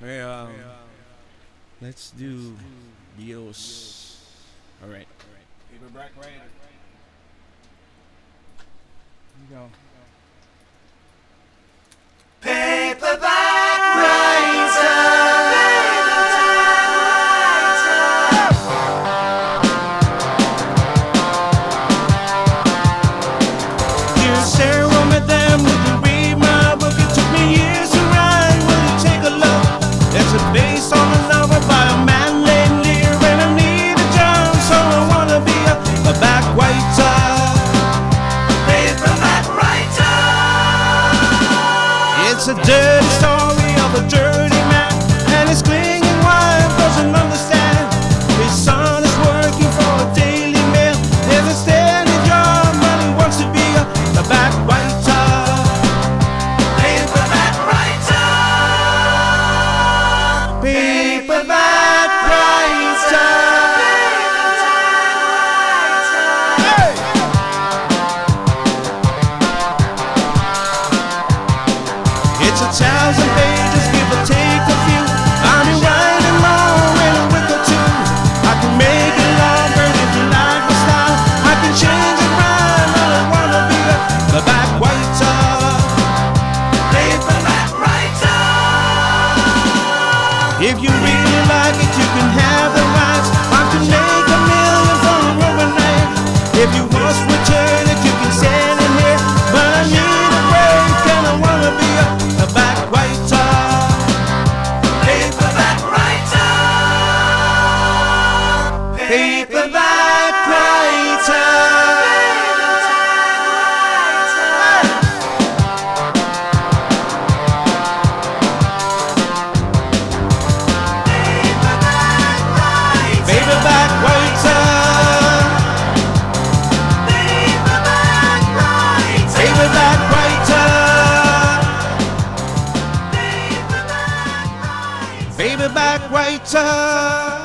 Hey, um, let's do Dios. All right. Paperback writer. A dirty story of a dirty If you really like it, you can have the rights. I can make a million from overnight. If you must return it, you can send it here. But I need a break and I wanna be a, a back whiter. Paperback writer. Paperback Paperback writer.